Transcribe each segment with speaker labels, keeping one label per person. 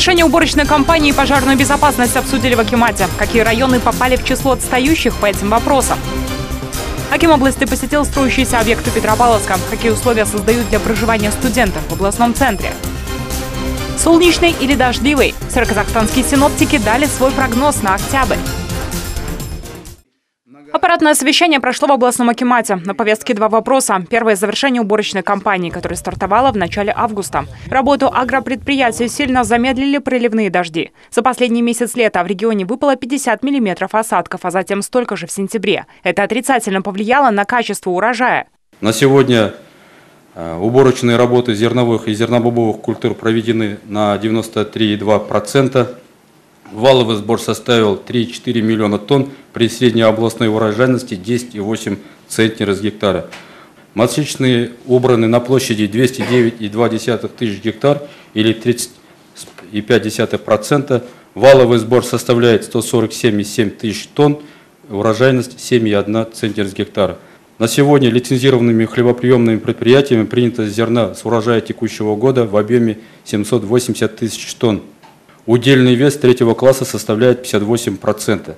Speaker 1: Завершение уборочной кампании и пожарную безопасность обсудили в Акимате. Какие районы попали в число отстающих по этим вопросам? Аким области посетил строящиеся объекты Петропавловска. Какие условия создают для проживания студентов в областном центре? Солнечный или дождливый? Североказахстанские синоптики дали свой прогноз на октябрь. Аппаратное совещание прошло в областном Акимате. На повестке два вопроса. Первое – завершение уборочной кампании, которая стартовала в начале августа. Работу агропредприятий сильно замедлили проливные дожди. За последний месяц лета в регионе выпало 50 миллиметров осадков, а затем столько же в сентябре. Это отрицательно повлияло на качество урожая.
Speaker 2: На сегодня э, уборочные работы зерновых и зернобобовых культур проведены на 93,2%. Валовый сбор составил 3,4 миллиона тонн при средней областной урожайности 10,8 центнера с гектара. Масличные убраны на площади 209,2 тысяч гектар или 30,5%. Валовый сбор составляет 147,7 тысяч тонн, урожайность 7,1 центнер с гектара. На сегодня лицензированными хлебоприемными предприятиями принято зерна с урожая текущего года в объеме 780 тысяч тонн. Удельный вес третьего класса составляет 58%.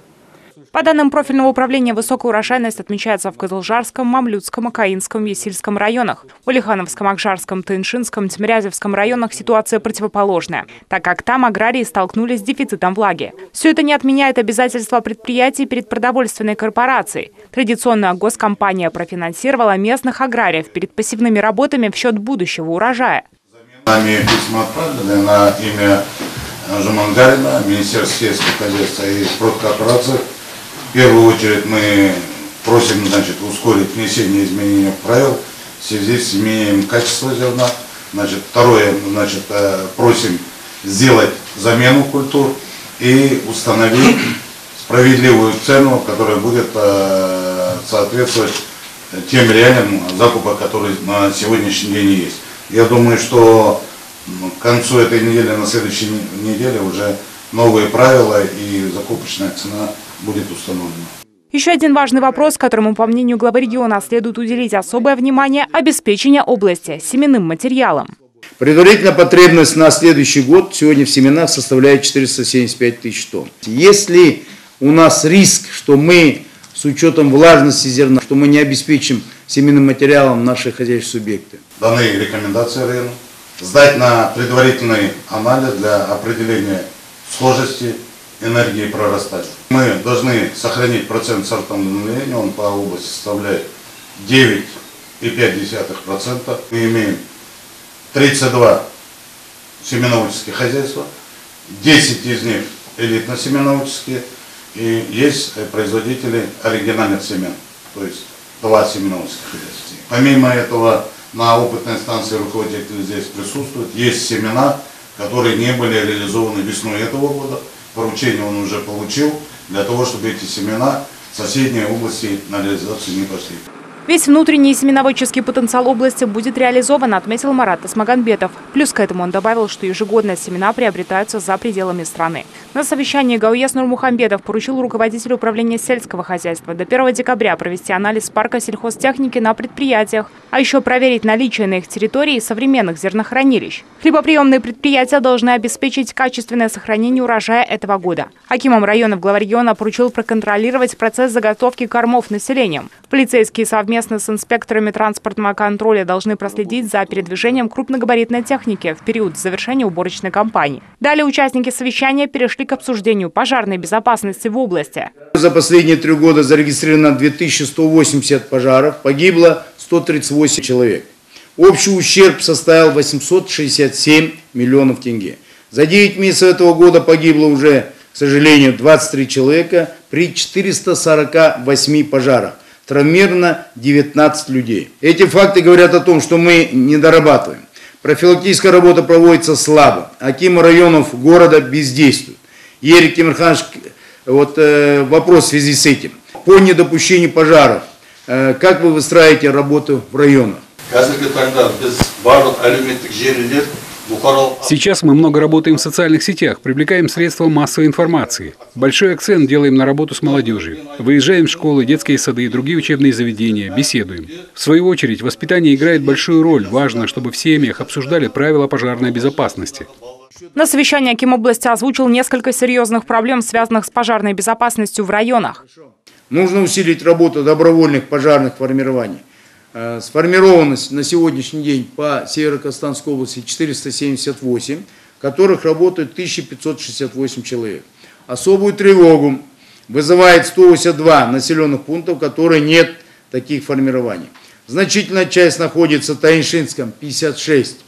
Speaker 1: По данным профильного управления, высокая урожайность отмечается в Козлжарском, Мамлютском, Акаинском, Есильском районах. В Улихановском, Акжарском, Тыншинском, Тимирязевском районах ситуация противоположная, так как там аграрии столкнулись с дефицитом влаги. Все это не отменяет обязательства предприятий перед продовольственной корпорацией. Традиционная госкомпания профинансировала местных аграриев перед пассивными работами в счет будущего урожая.
Speaker 3: Нами письма отправлены на имя Жумангарина, Министерства сельского хозяйства и продкорпорации. В первую очередь мы просим значит, ускорить внесение изменений в правил в связи с изменением качества зерна. Значит, второе, значит, э, просим сделать замену культур и установить справедливую цену, которая будет э, соответствовать тем реалиям закупа, которые на сегодняшний день есть. Я думаю, что к концу этой недели, на следующей неделе уже новые правила и закупочная цена будет установлена.
Speaker 1: Еще один важный вопрос, которому, по мнению главы региона, следует уделить особое внимание – обеспечение области семенным материалом.
Speaker 4: Предварительная потребность на следующий год сегодня в семенах составляет 475 тысяч тонн. Если у нас риск, что мы с учетом влажности зерна, что мы не обеспечим семенным материалом наши хозяйственные субъекты.
Speaker 3: Даны рекомендации району сдать на предварительный анализ для определения схожести энергии прорастать. Мы должны сохранить процент сортовного он по области составляет 9,5%. Мы имеем 32 семеноводческих хозяйства, 10 из них элитно-семеноводческие, и есть производители оригинальных семян, то есть два семеноводческих хозяйства. Помимо этого, на опытной станции руководители здесь присутствуют. Есть семена, которые не были реализованы весной этого года. Поручение он уже получил для того, чтобы эти семена в соседней области на реализацию не пошли.
Speaker 1: Весь внутренний семеноводческий потенциал области будет реализован, отметил Марат Тасмаганбетов. Плюс к этому он добавил, что ежегодно семена приобретаются за пределами страны. На совещании Гауес Нурмухамбетов поручил руководителю управления сельского хозяйства до 1 декабря провести анализ парка сельхозтехники на предприятиях, а еще проверить наличие на их территории современных зернохранилищ. Хлебоприемные предприятия должны обеспечить качественное сохранение урожая этого года. Акимом районов глава региона поручил проконтролировать процесс заготовки кормов населением. Полицейские совместно совместно с инспекторами транспортного контроля должны проследить за передвижением крупногабаритной техники в период завершения уборочной кампании. Далее участники совещания перешли к обсуждению пожарной безопасности в области.
Speaker 4: За последние три года зарегистрировано 2180 пожаров, погибло 138 человек. Общий ущерб составил 867 миллионов тенге. За 9 месяцев этого года погибло уже, к сожалению, 23 человека при 448 пожарах травмировано 19 людей. Эти факты говорят о том, что мы не дорабатываем. Профилактическая работа проводится слабо. Акимы районов города бездействуют. Ерик Тимирханович, вот э, вопрос в связи с этим. По недопущению пожаров, э, как вы выстраиваете работу в районах?
Speaker 5: Сейчас мы много работаем в социальных сетях, привлекаем средства массовой информации. Большой акцент делаем на работу с молодежью. Выезжаем в школы, детские сады и другие учебные заведения, беседуем. В свою очередь, воспитание играет большую роль. Важно, чтобы в семьях обсуждали правила пожарной безопасности.
Speaker 1: На совещании Аким области озвучил несколько серьезных проблем, связанных с пожарной безопасностью в районах.
Speaker 4: Нужно усилить работу добровольных пожарных формирований. Э, Сформированность на сегодняшний день по Северо-Казахстанской области 478, в которых работают 1568 человек. Особую тревогу вызывает 182 населенных пунктов, в которых нет таких формирований. Значительная часть находится в Таиншинском 56,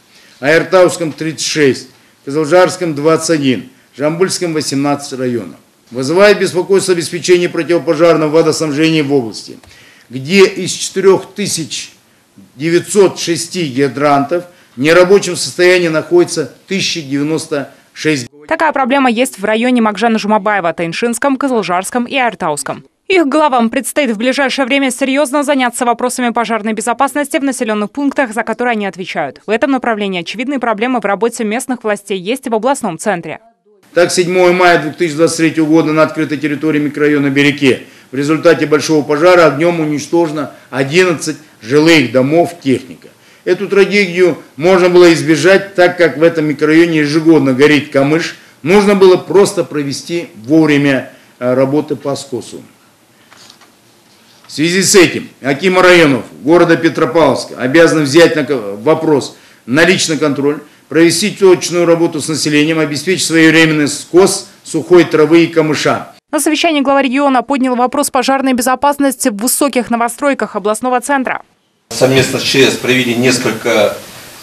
Speaker 4: Аэртауском 36, Казалжарском 21, Жамбыльском 18 районов. Вызывает беспокойство обеспечение противопожарного водоснабжения в области, где из 4906 гидрантов в нерабочем состоянии находится 1096
Speaker 1: Такая проблема есть в районе Макжана Жумабаева, Тайншинском, Козлжарском и Артауском. Их главам предстоит в ближайшее время серьезно заняться вопросами пожарной безопасности в населенных пунктах, за которые они отвечают. В этом направлении очевидные проблемы в работе местных властей есть и в областном центре.
Speaker 4: Так, 7 мая 2023 года на открытой территории микрорайона Береке в результате большого пожара огнем уничтожено 11 жилых домов техника. Эту трагедию можно было избежать, так как в этом микрорайоне ежегодно горит камыш. Нужно было просто провести вовремя э, работы по скосу. В связи с этим Акима районов города Петропавловска обязаны взять на вопрос на личный контроль, провести точную работу с населением, обеспечить своевременный скос сухой травы и камыша.
Speaker 1: На совещании глава региона поднял вопрос пожарной безопасности в высоких новостройках областного центра.
Speaker 6: Совместно с ЧС провели несколько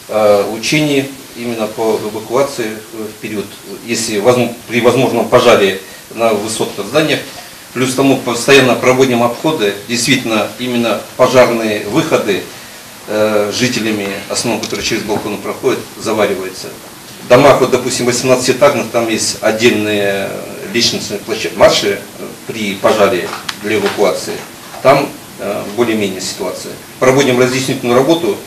Speaker 6: э, учений именно по эвакуации в период, если возможно, при возможном пожаре на высотных зданиях. Плюс тому постоянно проводим обходы, действительно именно пожарные выходы э, жителями, основном, которые через балконы проходят, завариваются. В домах, вот, допустим, 18-этажных, там есть отдельные лестничные площадки, марши э, при пожаре для эвакуации. Там э, более-менее ситуация. Проводим разъяснительную работу,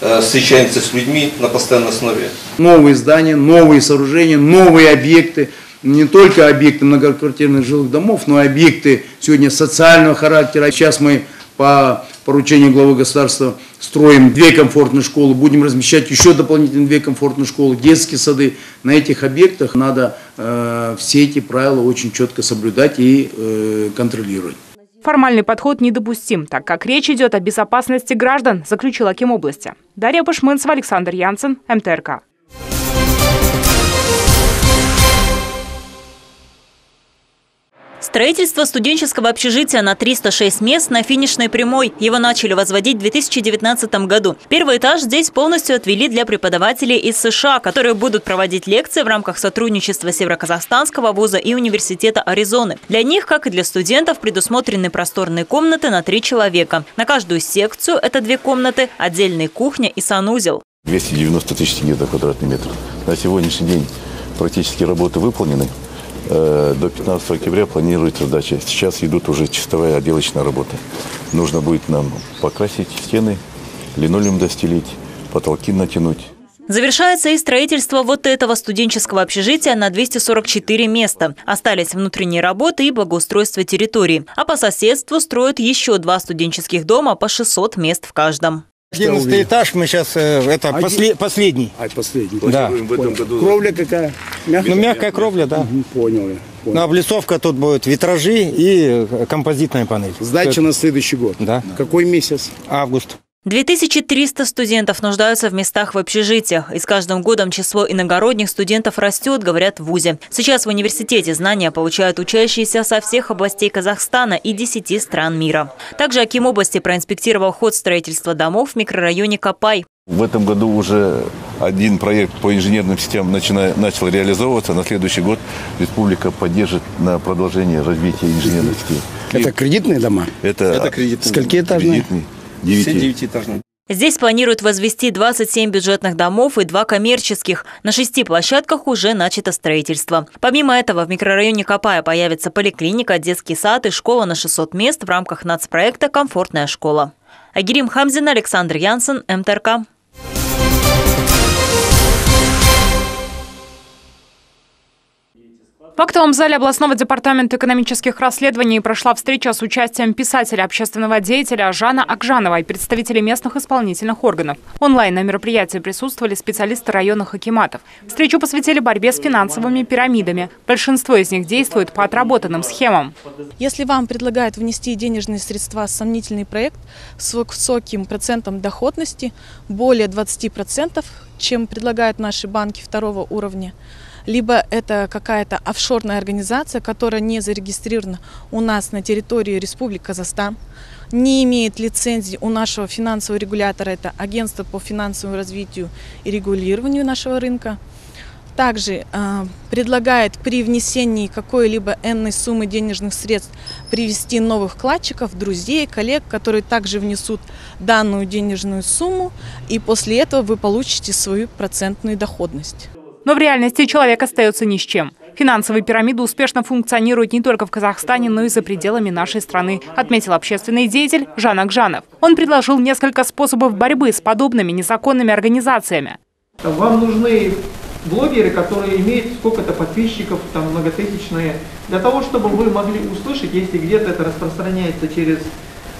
Speaker 6: э, встречаемся с людьми на постоянной основе.
Speaker 4: Новые здания, новые сооружения, новые объекты – не только объекты многоквартирных жилых домов, но и объекты сегодня социального характера. Сейчас мы по поручению главы государства строим две комфортные школы, будем размещать еще дополнительные две комфортные школы, детские сады. На этих объектах надо э, все эти правила очень четко соблюдать и э, контролировать.
Speaker 1: Формальный подход недопустим, так как речь идет о безопасности граждан, заключил Аким области. Дарья Пашмынцева, Александр Янсен, МТРК.
Speaker 7: Строительство студенческого общежития на 306 мест на финишной прямой. Его начали возводить в 2019 году. Первый этаж здесь полностью отвели для преподавателей из США, которые будут проводить лекции в рамках сотрудничества Североказахстанского вуза и Университета Аризоны. Для них, как и для студентов, предусмотрены просторные комнаты на три человека. На каждую секцию это две комнаты, отдельная кухня и санузел.
Speaker 8: 290 тысяч тенге за квадратный метр. На сегодняшний день практически работы выполнены. Э, до 15 октября планируется сдача. Сейчас идут уже чистовая отделочная работа. Нужно будет нам покрасить стены, линолеум достелить, потолки натянуть.
Speaker 7: Завершается и строительство вот этого студенческого общежития на 244 места. Остались внутренние работы и благоустройство территории. А по соседству строят еще два студенческих дома по 600 мест в каждом.
Speaker 9: 11 этаж мы сейчас, э, это Один... после, последний.
Speaker 4: А, последний.
Speaker 9: Да.
Speaker 4: В этом году... Кровля какая?
Speaker 9: Мягкая? Ну, мягкая кровля, да.
Speaker 4: Угу, понял я. Понял.
Speaker 9: Ну, облицовка тут будет витражи и э, композитная панель.
Speaker 4: Сдача на следующий год?
Speaker 9: Да.
Speaker 4: Какой месяц?
Speaker 9: Август.
Speaker 7: 2300 студентов нуждаются в местах в общежитиях. И с каждым годом число иногородних студентов растет, говорят в ВУЗе. Сейчас в университете знания получают учащиеся со всех областей Казахстана и 10 стран мира. Также Аким области проинспектировал ход строительства домов в микрорайоне Капай.
Speaker 8: В этом году уже один проект по инженерным системам начина, начал реализовываться. На следующий год республика поддержит на продолжение развития инженерных систем.
Speaker 4: Это кредитные дома?
Speaker 8: Это,
Speaker 9: Это кредитные.
Speaker 4: Скольки этажные?
Speaker 8: Кредитные. Девяти.
Speaker 7: Здесь планируют возвести 27 бюджетных домов и два коммерческих. На шести площадках уже начато строительство. Помимо этого, в микрорайоне Капая появится поликлиника, детский сад и школа на 600 мест в рамках нацпроекта «Комфортная школа». Агирим Хамзин, Александр Янсен, МТРК.
Speaker 1: В актовом зале областного департамента экономических расследований прошла встреча с участием писателя, общественного деятеля Жана Акжанова и представителей местных исполнительных органов. Онлайн на мероприятии присутствовали специалисты районных акиматов. Встречу посвятили борьбе с финансовыми пирамидами. Большинство из них действует по отработанным схемам.
Speaker 10: Если вам предлагают внести денежные средства в сомнительный проект с высоким процентом доходности, более 20%, чем предлагают наши банки второго уровня, либо это какая-то офшорная организация, которая не зарегистрирована у нас на территории Республики Казахстан, не имеет лицензии у нашего финансового регулятора, это Агентство по финансовому развитию и регулированию нашего рынка. Также э, предлагает при внесении какой-либо энной суммы денежных средств привести новых вкладчиков, друзей, коллег, которые также внесут данную денежную сумму, и после этого вы получите свою процентную доходность.
Speaker 1: Но в реальности человек остается ни с чем. Финансовые пирамиды успешно функционируют не только в Казахстане, но и за пределами нашей страны, отметил общественный деятель Жан Акжанов. Он предложил несколько способов борьбы с подобными незаконными организациями.
Speaker 11: Вам нужны блогеры, которые имеют сколько-то подписчиков, там многотысячные, для того, чтобы вы могли услышать, если где-то это распространяется через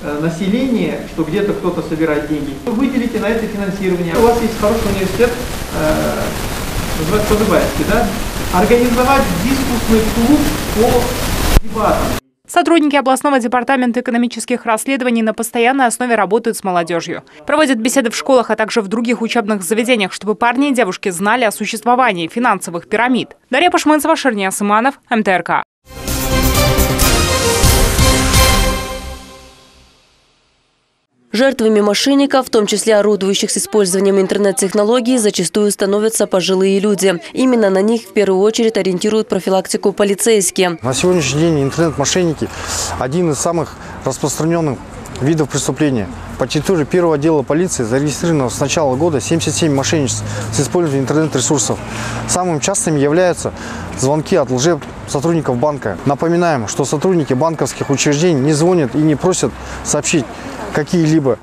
Speaker 11: э, население, что где-то кто-то собирает деньги. Вы выделите на это финансирование. У вас есть хороший университет, э, называется Позыбайский, да? Организовать дискуссный клуб по дебатам.
Speaker 1: Сотрудники областного департамента экономических расследований на постоянной основе работают с молодежью. Проводят беседы в школах, а также в других учебных заведениях, чтобы парни и девушки знали о существовании финансовых пирамид. Дарья Пашманцева, Шерния Сыманов, МТРК.
Speaker 12: Жертвами мошенников, в том числе орудующих с использованием интернет-технологий, зачастую становятся пожилые люди. Именно на них в первую очередь ориентируют профилактику полицейские.
Speaker 9: На сегодняшний день интернет-мошенники – один из самых распространенных видов преступления. По территории первого отдела полиции зарегистрировано с начала года 77 мошенничеств с использованием интернет-ресурсов. Самым частыми являются звонки от лжев сотрудников банка. Напоминаем, что сотрудники банковских учреждений не звонят и не просят сообщить какие-либо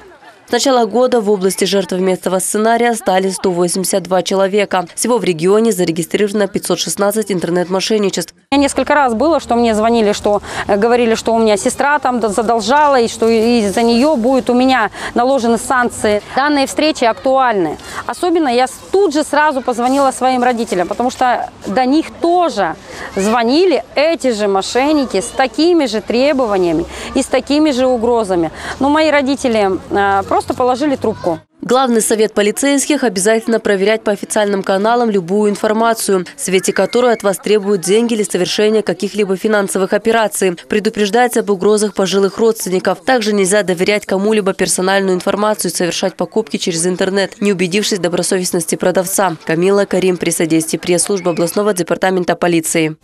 Speaker 12: с начала года в области жертвами этого сценария стали 182 человека. Всего в регионе зарегистрировано 516 интернет-мошенничеств.
Speaker 13: Несколько раз было, что мне звонили, что э, говорили, что у меня сестра там задолжала, и что из-за нее будет у меня наложены санкции. Данные встречи актуальны. Особенно я тут же сразу позвонила своим родителям, потому что до них тоже звонили эти же мошенники с такими же требованиями и с такими же угрозами. Но мои родители э, просто просто положили трубку.
Speaker 12: Главный совет полицейских – обязательно проверять по официальным каналам любую информацию, в свете которой от вас требуют деньги или совершения каких-либо финансовых операций. Предупреждать об угрозах пожилых родственников. Также нельзя доверять кому-либо персональную информацию и совершать покупки через интернет, не убедившись в добросовестности продавца. Камила Карим при содействии пресс-службы областного департамента полиции.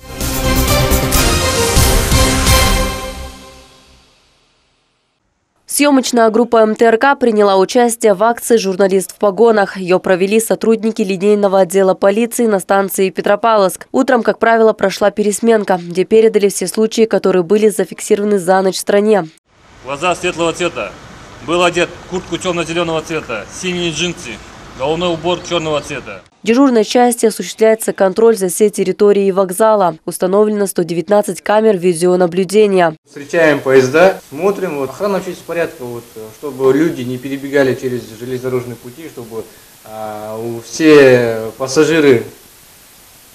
Speaker 12: Съемочная группа МТРК приняла участие в акции «Журналист в погонах». Ее провели сотрудники линейного отдела полиции на станции Петропавловск. Утром, как правило, прошла пересменка, где передали все случаи, которые были зафиксированы за ночь в стране.
Speaker 14: Глаза светлого цвета. Был одет куртку темно-зеленого цвета, синие джинсы, головной убор черного цвета.
Speaker 12: В дежурной части осуществляется контроль за всей территорией вокзала. Установлено 119 камер видеонаблюдения.
Speaker 15: Встречаем поезда, смотрим. Вот, охрана общественного порядка, вот, чтобы люди не перебегали через железнодорожные пути, чтобы а, все пассажиры,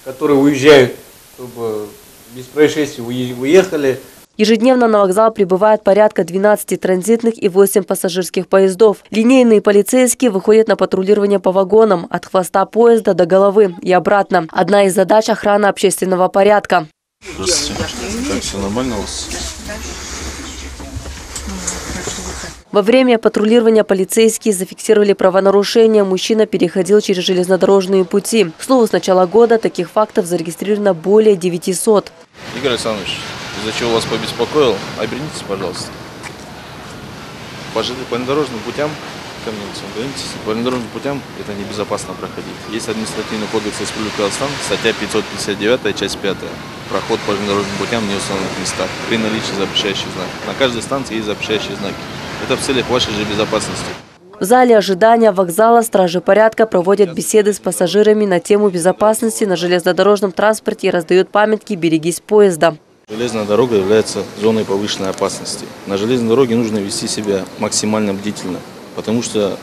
Speaker 15: которые уезжают, чтобы без происшествий уехали.
Speaker 12: Ежедневно на вокзал прибывает порядка 12 транзитных и 8 пассажирских поездов. Линейные полицейские выходят на патрулирование по вагонам от хвоста поезда до головы и обратно. Одна из задач – охрана общественного порядка.
Speaker 16: Здравствуйте. Как все нормально у вас?
Speaker 12: Во время патрулирования полицейские зафиксировали правонарушение. Мужчина переходил через железнодорожные пути. К слову, с начала года таких фактов зарегистрировано более 900.
Speaker 16: Игорь Александрович, из-за чего вас побеспокоил, обернитесь, пожалуйста. По, по дорожным путям, обернитесь, по дорожным путям это небезопасно проходить. Есть административный кодекс Республики Казахстан, статья 559, часть 5. Проход по железнодорожным путям в неустановленных местах при наличии запрещающих знаков. На каждой станции есть запрещающие знаки. Это в целях вашей же безопасности.
Speaker 12: В зале ожидания вокзала стражи порядка проводят беседы с пассажирами на тему безопасности на железнодорожном транспорте и раздают памятки «Берегись поезда».
Speaker 16: Железная дорога является зоной повышенной опасности. На железной дороге нужно вести себя максимально бдительно, потому что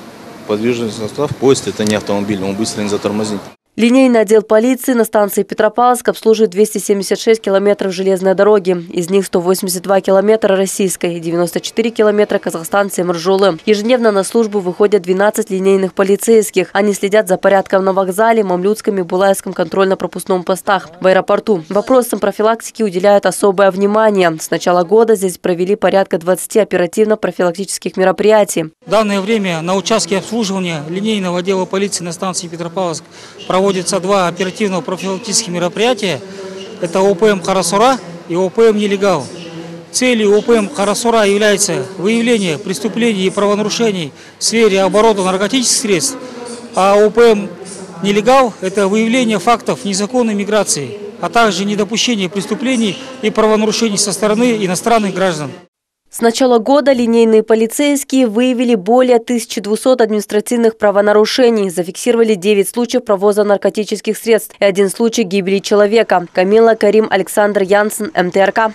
Speaker 16: подвижный состав, поезд – это не автомобиль, он быстро не затормозит.
Speaker 12: Линейный отдел полиции на станции Петропавловск обслуживает 276 километров железной дороги. Из них 182 километра российской, 94 километра казахстанцы Мржулы. Ежедневно на службу выходят 12 линейных полицейских. Они следят за порядком на вокзале, Мамлюцком и Булаевском контрольно-пропускном постах в аэропорту. Вопросам профилактики уделяют особое внимание. С начала года здесь провели порядка 20 оперативно-профилактических мероприятий.
Speaker 17: В данное время на участке обслуживания линейного отдела полиции на станции Петропавловск проводят проводится два оперативно-профилактических мероприятия. Это ОПМ «Харасура» и ОПМ «Нелегал». Целью ОПМ «Харасура» является выявление преступлений и правонарушений в сфере оборота наркотических средств, а ОПМ «Нелегал» – это выявление фактов незаконной миграции, а также недопущение преступлений и правонарушений со стороны иностранных граждан.
Speaker 12: С начала года линейные полицейские выявили более 1200 административных правонарушений, зафиксировали 9 случаев провоза наркотических средств и один случай гибели человека. Камила Карим Александр Янсен, МТРК.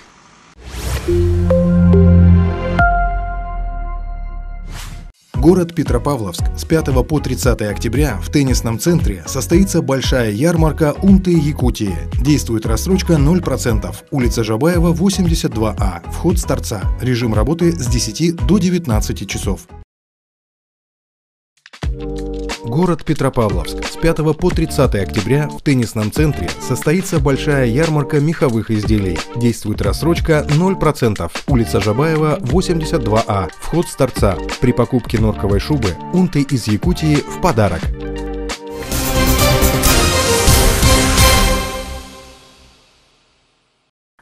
Speaker 18: Город Петропавловск. С 5 по 30 октября в теннисном центре состоится большая ярмарка «Унты Якутии». Действует рассрочка 0%. Улица Жабаева, 82А. Вход с торца. Режим работы с 10 до 19 часов. Город Петропавловск. С 5 по 30 октября в теннисном центре состоится большая ярмарка меховых изделий. Действует рассрочка 0%. Улица Жабаева, 82А. Вход с торца. При покупке норковой шубы унты из Якутии в подарок.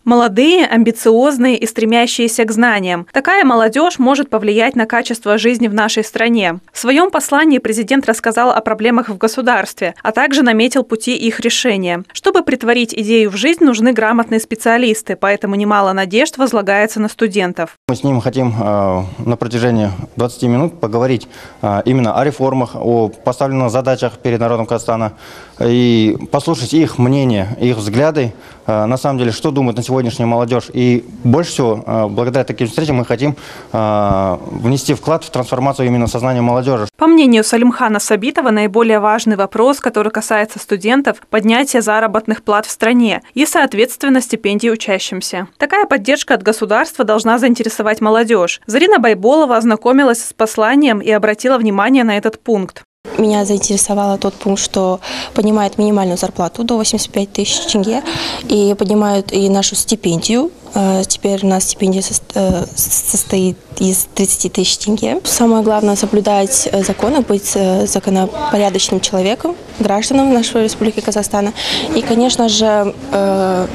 Speaker 19: Молодые, амбициозные и стремящиеся к знаниям. Такая молодежь может повлиять на качество жизни в нашей стране. В своем послании президент рассказал о проблемах в государстве, а также наметил пути их решения. Чтобы притворить идею в жизнь, нужны грамотные специалисты, поэтому немало надежд возлагается на студентов.
Speaker 20: Мы с ним хотим э, на протяжении 20 минут поговорить э, именно о реформах, о поставленных задачах перед народом Казахстана и послушать их мнение, их взгляды, э, на самом деле, что думают на сегодня сегодняшняя молодежь. И больше всего, э, благодаря таким встречам, мы хотим э, внести вклад в трансформацию именно сознания молодежи.
Speaker 19: По мнению Салимхана Сабитова, наиболее важный вопрос, который касается студентов – поднятие заработных плат в стране и, соответственно, стипендий учащимся. Такая поддержка от государства должна заинтересовать молодежь. Зарина Байболова ознакомилась с посланием и обратила внимание на этот пункт.
Speaker 21: Меня заинтересовало тот пункт, что поднимают минимальную зарплату до 85 тысяч тенге и поднимают и нашу стипендию. Э, теперь у нас стипендия э, состоит из 30 тысяч тенге. Самое главное – соблюдать э, законы, быть законопорядочным человеком, гражданам нашей Республики Казахстана. И, конечно же,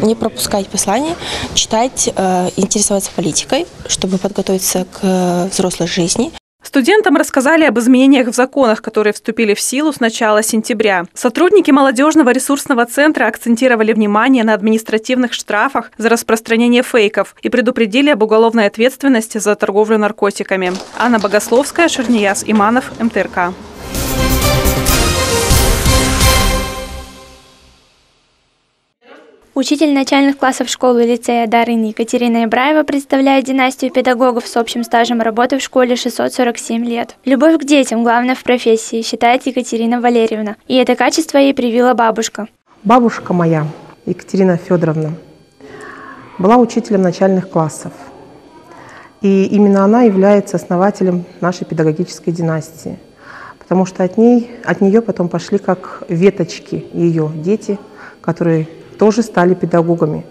Speaker 21: не пропускать послания, читать, интересоваться политикой, чтобы подготовиться к взрослой жизни.
Speaker 19: Студентам рассказали об изменениях в законах, которые вступили в силу с начала сентября. Сотрудники молодежного ресурсного центра акцентировали внимание на административных штрафах за распространение фейков и предупредили об уголовной ответственности за торговлю наркотиками. Анна Богословская, Шернияс Иманов, МТРК.
Speaker 22: Учитель начальных классов школы лицея Дарин Екатерина Ибраева представляет династию педагогов с общим стажем работы в школе 647 лет. Любовь к детям – главное в профессии, считает Екатерина Валерьевна. И это качество ей привила бабушка.
Speaker 23: Бабушка моя, Екатерина Федоровна, была учителем начальных классов. И именно она является основателем нашей педагогической династии. Потому что от, ней, от нее потом пошли как веточки ее дети, которые тоже стали педагогами.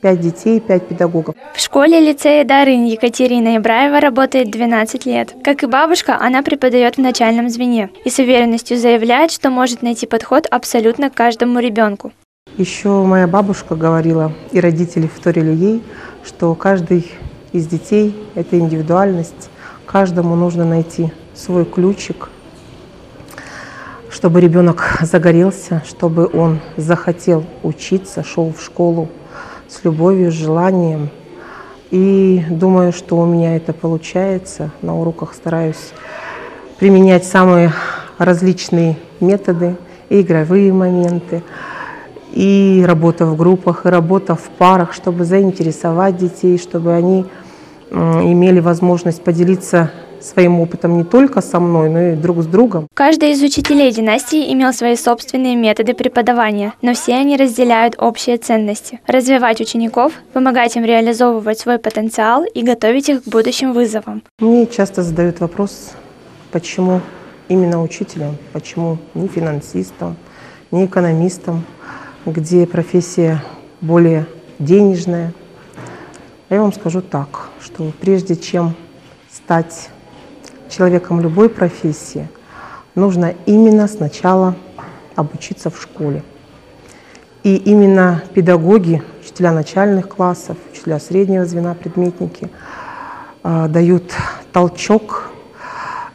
Speaker 23: Пять детей, пять педагогов.
Speaker 22: В школе лицея Дарын Екатерина Ибраева работает 12 лет. Как и бабушка, она преподает в начальном звене и с уверенностью заявляет, что может найти подход абсолютно к каждому ребенку.
Speaker 23: Еще моя бабушка говорила, и родители вторили ей, что каждый из детей – это индивидуальность, каждому нужно найти свой ключик, чтобы ребенок загорелся, чтобы он захотел учиться, шел в школу с любовью, с желанием. И думаю, что у меня это получается. На уроках стараюсь применять самые различные методы, и игровые моменты, и работа в группах, и работа в парах, чтобы заинтересовать детей, чтобы они имели возможность поделиться своим опытом не только со мной, но и друг с другом.
Speaker 22: Каждый из учителей династии имел свои собственные методы преподавания, но все они разделяют общие ценности – развивать учеников, помогать им реализовывать свой потенциал и готовить их к будущим вызовам.
Speaker 23: Мне часто задают вопрос, почему именно учителям, почему не финансистам, не экономистам, где профессия более денежная. Я вам скажу так, что прежде чем стать человеком любой профессии, нужно именно сначала обучиться в школе. И именно педагоги, учителя начальных классов, учителя среднего звена, предметники э, дают толчок,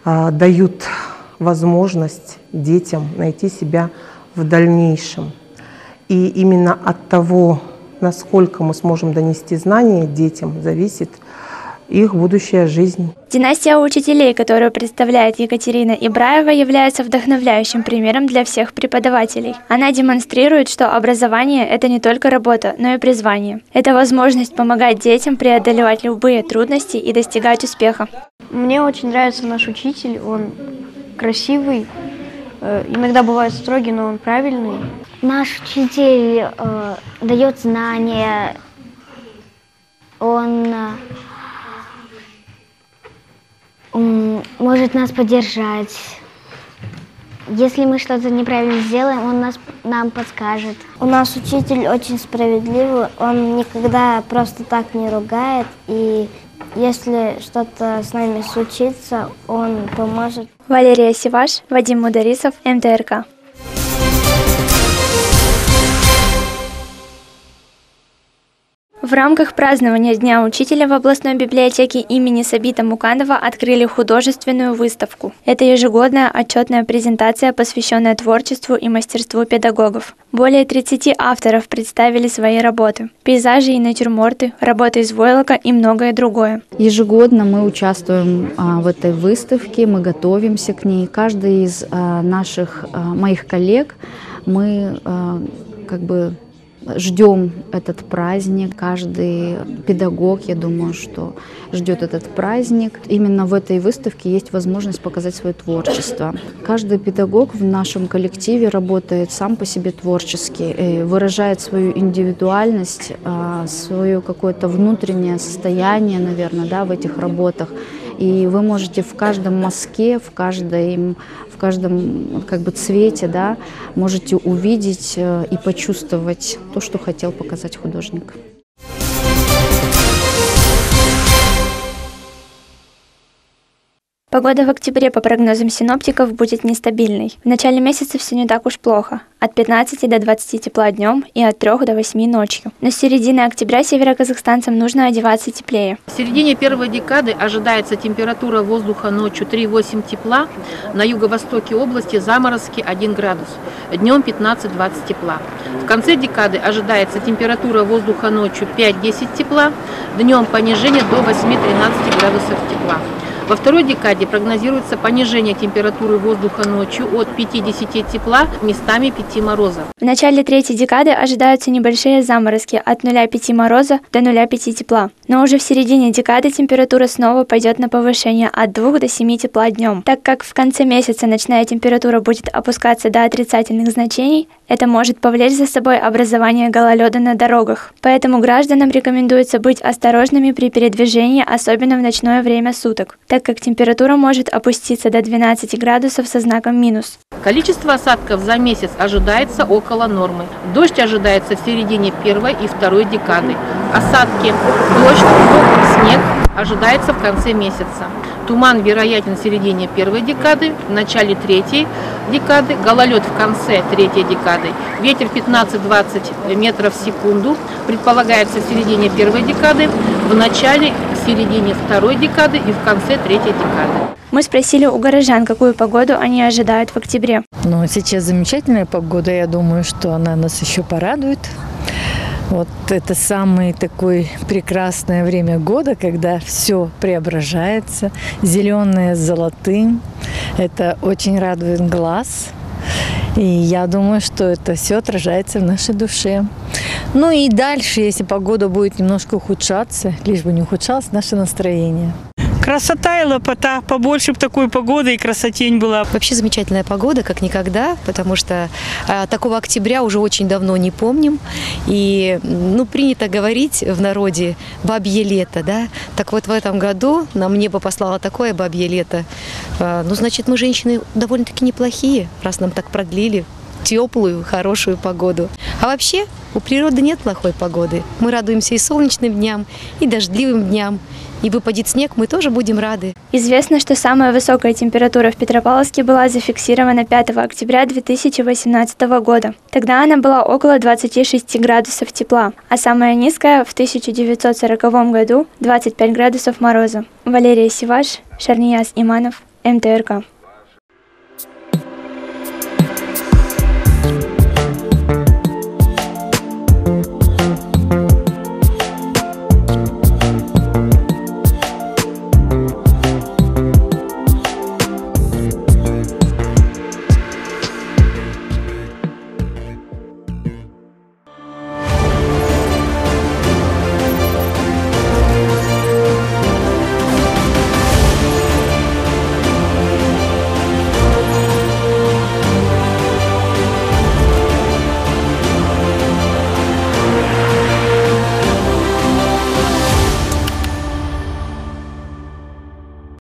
Speaker 23: э, дают возможность детям найти себя в дальнейшем. И именно от того, насколько мы сможем донести знания детям, зависит их будущая жизнь.
Speaker 22: Династия учителей, которую представляет Екатерина Ибраева, является вдохновляющим примером для всех преподавателей. Она демонстрирует, что образование – это не только работа, но и призвание. Это возможность помогать детям преодолевать любые трудности и достигать успеха.
Speaker 24: Мне очень нравится наш учитель, он красивый, э, иногда бывает строгий, но он правильный.
Speaker 25: Наш учитель э, дает знания, он э, может нас поддержать. Если мы что-то неправильно сделаем, он нас, нам подскажет.
Speaker 24: У нас учитель очень справедливый, он никогда просто так не ругает и если что-то с нами случится, он поможет.
Speaker 22: Валерия Сиваш, Вадим Мударисов, МТРК. В рамках празднования Дня учителя в областной библиотеке имени Сабита Муканова открыли художественную выставку. Это ежегодная отчетная презентация, посвященная творчеству и мастерству педагогов. Более 30 авторов представили свои работы. Пейзажи и натюрморты, работы из войлока и многое другое.
Speaker 26: Ежегодно мы участвуем а, в этой выставке, мы готовимся к ней. Каждый из а, наших а, моих коллег мы как бы ждем этот праздник. Каждый педагог, я думаю, что ждет этот праздник. Именно в этой выставке есть возможность показать свое творчество. Каждый педагог в нашем коллективе работает сам по себе творчески, выражает свою индивидуальность, а, свое какое-то внутреннее состояние, наверное, да, в этих работах. И вы можете в каждом мазке, в каждой в каждом как бы цвете, да, можете увидеть э, и почувствовать то, что хотел показать художник.
Speaker 22: Погода в октябре, по прогнозам синоптиков, будет нестабильной. В начале месяца все не так уж плохо. От 15 до 20 тепла днем и от 3 до 8 ночью. Но с середины октября североказахстанцам нужно одеваться теплее.
Speaker 27: В середине первой декады ожидается температура воздуха ночью 3-8 тепла, на юго-востоке области заморозки 1 градус, днем 15-20 тепла. В конце декады ожидается температура воздуха ночью 5-10 тепла, днем понижение до 8-13 градусов тепла. Во второй декаде прогнозируется понижение температуры воздуха ночью от 50 тепла, местами 5 мороза.
Speaker 22: В начале третьей декады ожидаются небольшие заморозки от 0,5 мороза до 0,5 тепла. Но уже в середине декады температура снова пойдет на повышение от 2 до 7 тепла днем. Так как в конце месяца ночная температура будет опускаться до отрицательных значений, это может повлечь за собой образование гололеда на дорогах. Поэтому гражданам рекомендуется быть осторожными при передвижении, особенно в ночное время суток, как температура может опуститься до 12 градусов со знаком минус.
Speaker 27: Количество осадков за месяц ожидается около нормы. Дождь ожидается в середине первой и второй декады. Осадки, дождь, снег ожидается в конце месяца. Туман вероятен в середине первой декады, в начале третьей декады, гололед в конце третьей декады. Ветер 15-20 метров в секунду предполагается в середине первой декады, в начале, в середине второй декады и в конце третьей декады.
Speaker 22: Мы спросили у горожан, какую погоду они ожидают в октябре.
Speaker 28: Ну, сейчас замечательная погода, я думаю, что она нас еще порадует. Вот это самое такое прекрасное время года, когда все преображается, зеленое с золотым,
Speaker 17: Это очень радует глаз. И я думаю, что это все отражается в нашей душе. Ну и дальше, если погода будет немножко ухудшаться, лишь бы не ухудшалось наше настроение.
Speaker 29: Красота и лопота. Побольше бы такой погоды и красотень была.
Speaker 30: Вообще замечательная погода, как никогда, потому что а, такого октября уже очень давно не помним. И, ну, принято говорить в народе «бабье лето», да? Так вот в этом году нам небо послало такое бабье лето. А, ну, значит, мы, женщины, довольно-таки неплохие, раз нам так продлили теплую, хорошую погоду. А вообще у природы нет плохой погоды. Мы радуемся и солнечным дням, и дождливым дням. И выпадет снег, мы тоже будем рады.
Speaker 22: Известно, что самая высокая температура в Петропавловске была зафиксирована 5 октября 2018 года. Тогда она была около 26 градусов тепла, а самая низкая в 1940 году 25 градусов мороза. Валерия Сиваш, Шарнияс Иманов, МТРК.